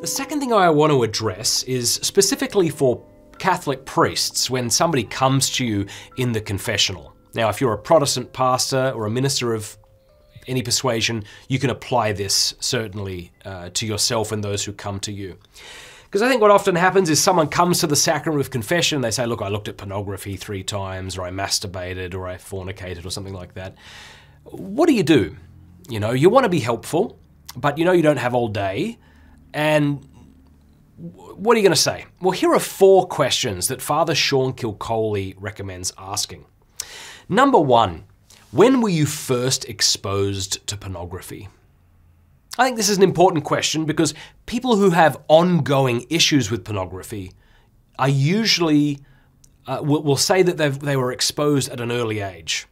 The second thing I want to address is specifically for Catholic priests when somebody comes to you in the confessional. Now, if you're a Protestant pastor or a minister of any persuasion, you can apply this certainly uh, to yourself and those who come to you. Because I think what often happens is someone comes to the sacrament of confession, and they say, Look, I looked at pornography three times, or I masturbated, or I fornicated, or something like that. What do you do? You know, you want to be helpful, but you know you don't have all day. And what are you going to say? Well, here are four questions that Father Sean Kilcawley recommends asking. Number one, when were you first exposed to pornography? I think this is an important question because people who have ongoing issues with pornography are usually uh, will, will say that they were exposed at an early age.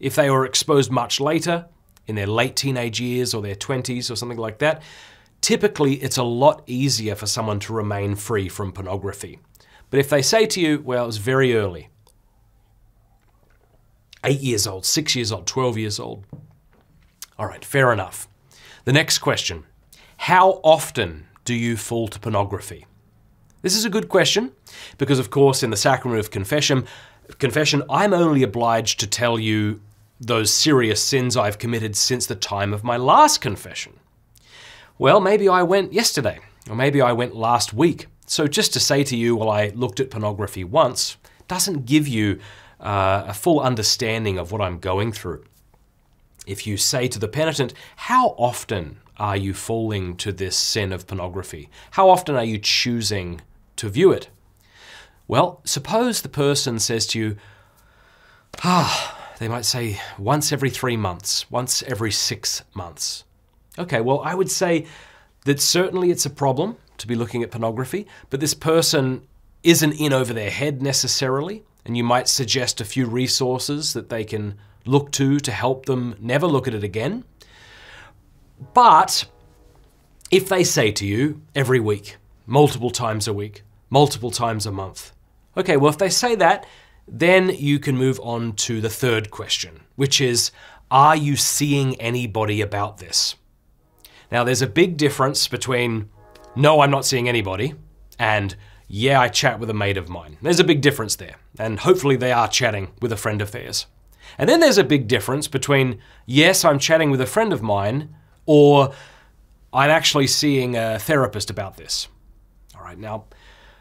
If they were exposed much later, in their late teenage years or their 20s or something like that, typically it's a lot easier for someone to remain free from pornography. But if they say to you, well, it was very early, eight years old, six years old, 12 years old, all right, fair enough. The next question How often do you fall to pornography? This is a good question because, of course, in the sacrament of confession, confession, I'm only obliged to tell you those serious sins I've committed since the time of my last confession. Well, maybe I went yesterday, or maybe I went last week. So just to say to you, well, I looked at pornography once, doesn't give you uh, a full understanding of what I'm going through. If you say to the penitent, How often are you falling to this sin of pornography? How often are you choosing to view it? Well, suppose the person says to you, Ah, they might say once every three months, once every six months. Okay, well, I would say that certainly it's a problem to be looking at pornography, but this person isn't in over their head necessarily, and you might suggest a few resources that they can look to to help them never look at it again. But if they say to you every week, multiple times a week, multiple times a month, okay, well, if they say that, then you can move on to the third question, which is Are you seeing anybody about this? Now, there's a big difference between No, I'm not seeing anybody, and Yeah, I chat with a mate of mine. There's a big difference there, and hopefully they are chatting with a friend of theirs. And then there's a big difference between, yes, I'm chatting with a friend of mine, or I'm actually seeing a therapist about this. All right, now,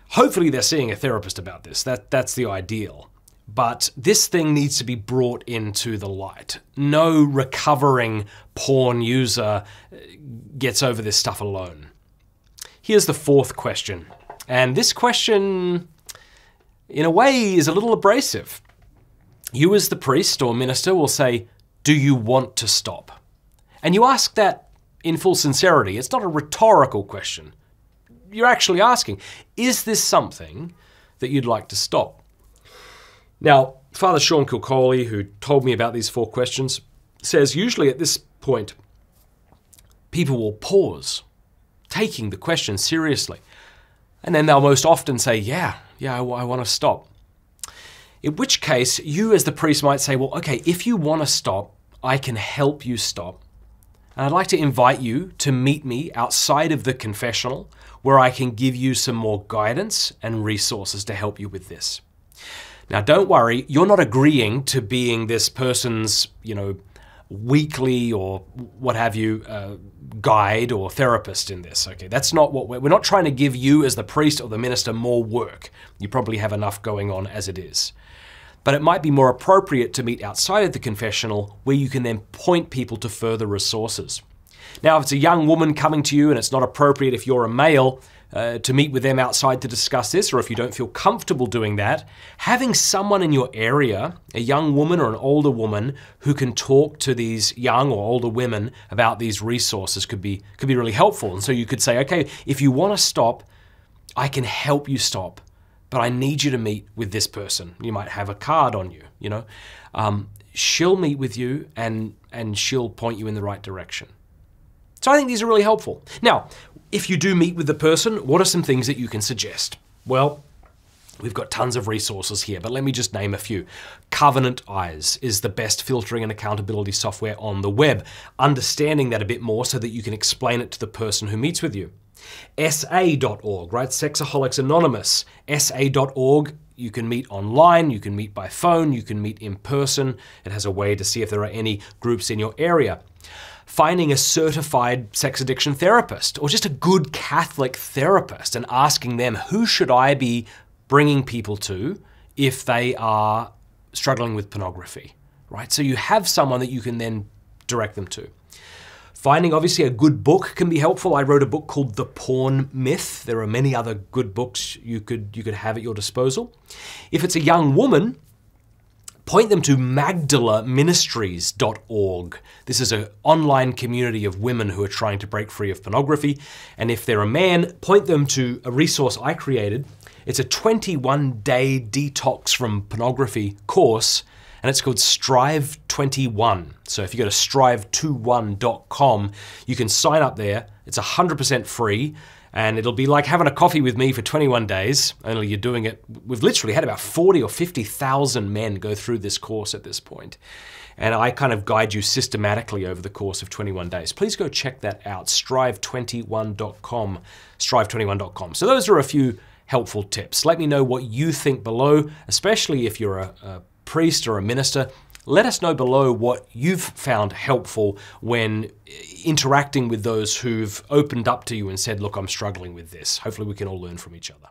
hopefully they're seeing a therapist about this. That, that's the ideal. But this thing needs to be brought into the light. No recovering porn user uh, gets over this stuff alone. Here's the fourth question. And this question, in a way, is a little abrasive. You, as the priest or minister, will say, Do you want to stop? And you ask that in full sincerity. It's not a rhetorical question. You're actually asking, Is this something that you'd like to stop? Now, Father Sean Kilcawley, who told me about these four questions, says usually at this point, people will pause, taking the question seriously. And then they'll most often say, Yeah, yeah, I, I want to stop. In which case, you as the priest might say, well, okay, if you want to stop, I can help you stop. And I'd like to invite you to meet me outside of the confessional where I can give you some more guidance and resources to help you with this. Now, don't worry, you're not agreeing to being this person's, you know, weekly or what have you uh, guide or therapist in this. Okay, that's not what we're, we're not trying to give you as the priest or the minister more work. You probably have enough going on as it is but it might be more appropriate to meet outside of the confessional where you can then point people to further resources. Now, if it's a young woman coming to you and it's not appropriate if you're a male uh, to meet with them outside to discuss this, or if you don't feel comfortable doing that, having someone in your area, a young woman or an older woman, who can talk to these young or older women about these resources could be could be really helpful. And so you could say, okay, if you want to stop, I can help you stop but I need you to meet with this person. You might have a card on you, you know. Um, she'll meet with you and, and she'll point you in the right direction. So I think these are really helpful. Now, if you do meet with the person, what are some things that you can suggest? Well, We've got tons of resources here, but let me just name a few. Covenant Eyes is the best filtering and accountability software on the web. Understanding that a bit more so that you can explain it to the person who meets with you. SA.org, right? Sexaholics Anonymous, SA.org. You can meet online, you can meet by phone, you can meet in person. It has a way to see if there are any groups in your area. Finding a certified sex addiction therapist or just a good Catholic therapist and asking them who should I be bringing people to if they are struggling with pornography, right? So you have someone that you can then direct them to. Finding obviously a good book can be helpful. I wrote a book called The Porn Myth. There are many other good books you could you could have at your disposal. If it's a young woman, point them to magdalaministries.org. This is an online community of women who are trying to break free of pornography. And if they're a man, point them to a resource I created. It's a 21 day detox from pornography course and it's called Strive 21. So if you go to strive21.com, you can sign up there. It's 100% free and it'll be like having a coffee with me for 21 days, only you're doing it. We've literally had about 40 or 50,000 men go through this course at this point. And I kind of guide you systematically over the course of 21 days. Please go check that out, strive21.com, strive21.com. So those are a few helpful tips. Let me know what you think below, especially if you're a, a priest or a minister, let us know below what you've found helpful when interacting with those who've opened up to you and said, Look, I'm struggling with this. Hopefully, we can all learn from each other.